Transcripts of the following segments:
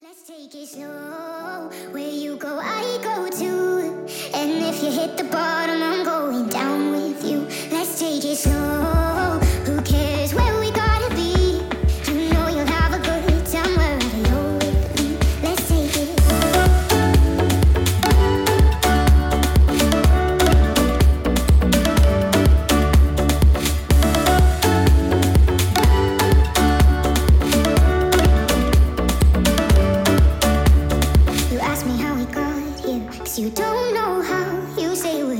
Let's take it slow. Where you go, I go too. And if you hit the bottom, I'm going down with you. Let's take it slow.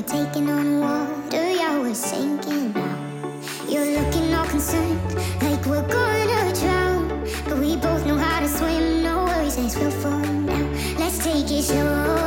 taking on water, yeah, we're sinking now. You're looking all concerned, like we're gonna drown. But we both know how to swim, no worries, let's go for now. Let's take it slow.